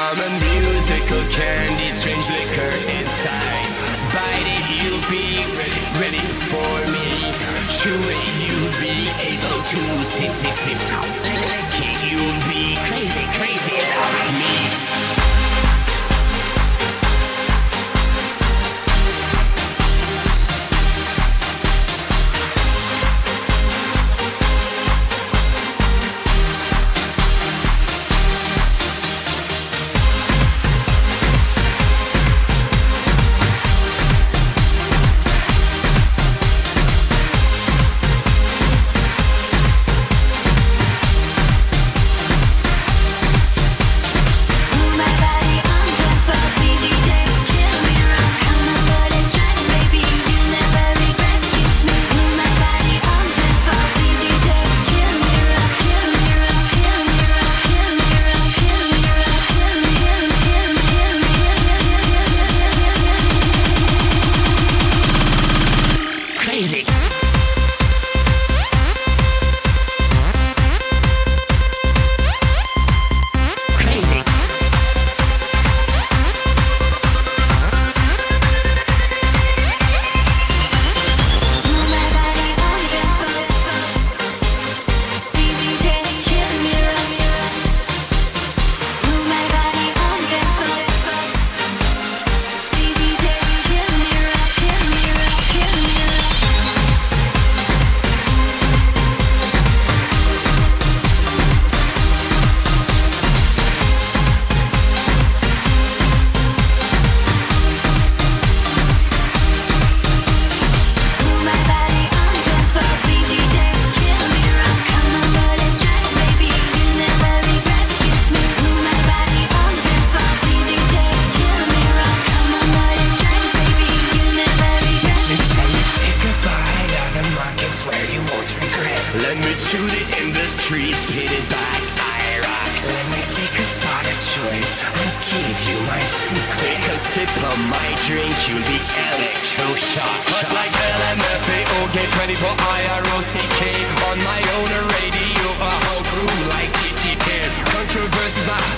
I'm a musical candy, strange liquor inside. Bite it, you'll be ready, ready for me. Chew it, you'll be able to see, see, see. Lick it, you'll be crazy, crazy regret. Let me chew the spit it back, I rock. Let me take a spot of choice and give you my secret. Take a sip of my drink, you'll be electroshock. But like LMFAO, get ready for I-Rock. On my own radio, a whole crew like TTK. Controversy's my I'll